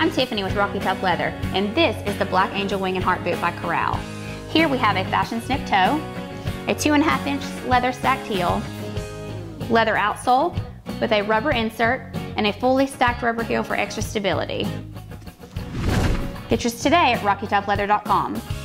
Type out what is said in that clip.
I'm Tiffany with Rocky Top Leather, and this is the Black Angel Wing and Heart Boot by Corral. Here we have a fashion snip toe, a two and a half inch leather stacked heel, leather outsole with a rubber insert, and a fully stacked rubber heel for extra stability. Get yours today at RockyTopLeather.com.